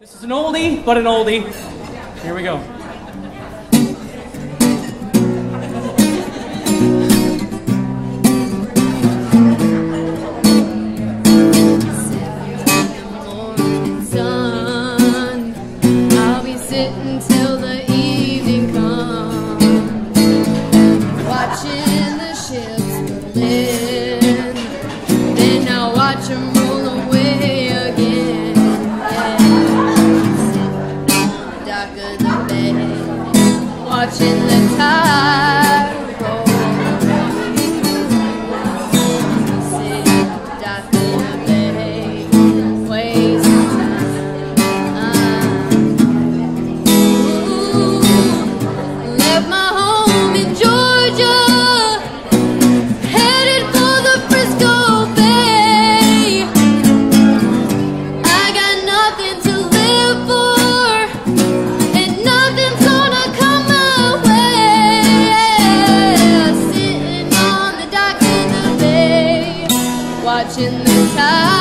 This is an oldie, but an oldie. Here we go. sitting watching the tide. watching the tide.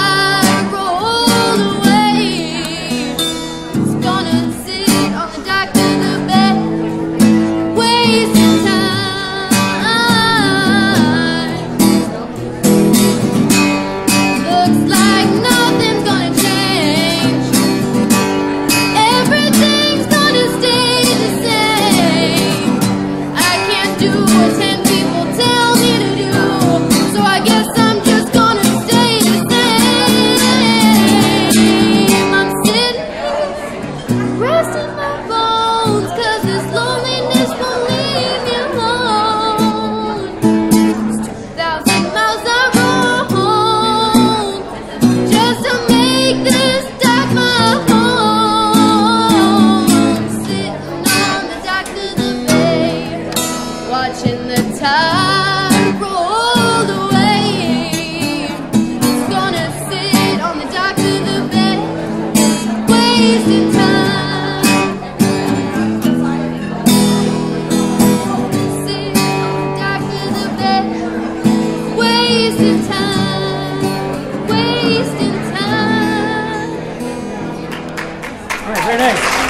watching the tide roll away. Gonna sit on the dock of the bay, wasting time. Sit on the dock of the bay, wasting time, wasting time. All right, very nice.